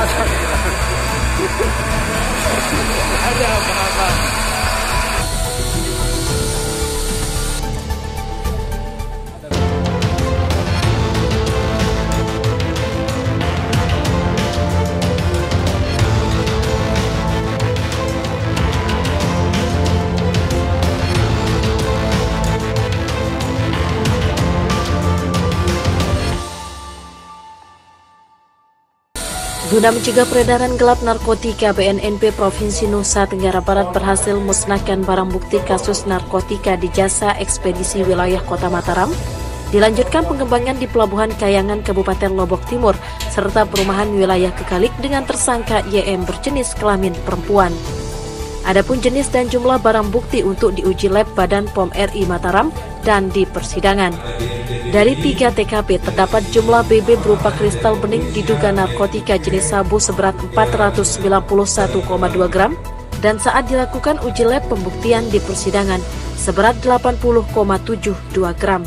太扯了，哈哈哈哈哈，还得麻烦。Guna mencegah peredaran gelap narkotika, BNNP Provinsi Nusa Tenggara Barat berhasil musnahkan barang bukti kasus narkotika di jasa ekspedisi wilayah Kota Mataram. Dilanjutkan pengembangan di Pelabuhan Kayangan Kabupaten Lombok Timur serta perumahan wilayah Kekalik dengan tersangka YM berjenis kelamin perempuan. Adapun jenis dan jumlah barang bukti untuk diuji lab Badan POM RI Mataram dan di persidangan. Dari tiga TKP terdapat jumlah BB berupa kristal bening diduga narkotika jenis sabu seberat 491,2 gram dan saat dilakukan uji lab pembuktian di persidangan seberat 80,72 gram.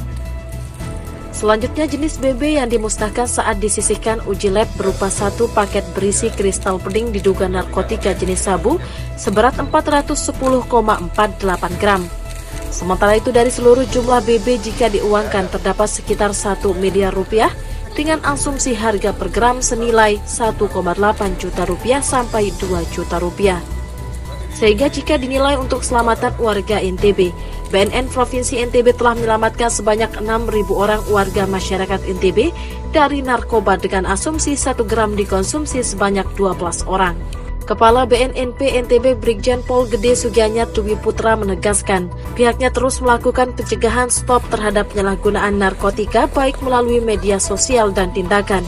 Selanjutnya jenis BB yang dimusnahkan saat disisihkan uji lab berupa satu paket berisi kristal bening diduga narkotika jenis sabu seberat 410,48 gram. Sementara itu dari seluruh jumlah BB jika diuangkan terdapat sekitar 1 miliar rupiah dengan asumsi harga per gram senilai 1,8 juta rupiah sampai 2 juta rupiah. Sehingga jika dinilai untuk keselamatan warga NTB, BNN Provinsi NTB telah menyelamatkan sebanyak 6.000 orang warga masyarakat NTB dari narkoba dengan asumsi 1 gram dikonsumsi sebanyak 12 orang. Kepala BNNP NTB Brigjen Pol Gede Sugianyar Dwi Putra menegaskan, pihaknya terus melakukan pencegahan stop terhadap penyalahgunaan narkotika baik melalui media sosial dan tindakan,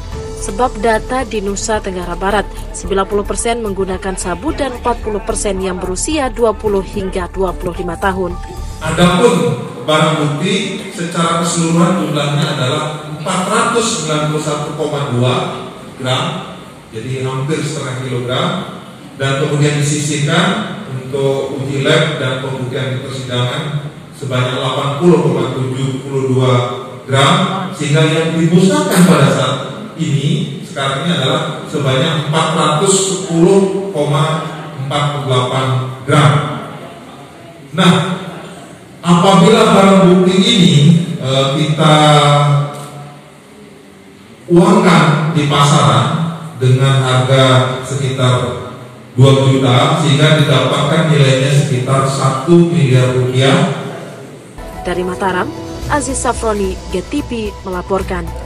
Sebab data di Nusa Tenggara Barat, 90% menggunakan sabu dan 40% yang berusia 20 hingga 25 tahun. Adapun barang bukti secara keseluruhan jumlahnya adalah 491,2 gram, jadi hampir setengah kilogram, dan kemudian disisihkan untuk uji lab dan pembuktian di persidangan sebanyak 80,72 gram, sehingga yang dimusnahkan pada saat ini sekarang ini adalah sebanyak 410,48 gram. Nah, apabila barang bukti ini e, kita uangkan di pasaran dengan harga sekitar 2 juta sehingga didapatkan nilainya sekitar 1 miliar rupiah. Dari Mataram, Aziz Safroni, GTP melaporkan.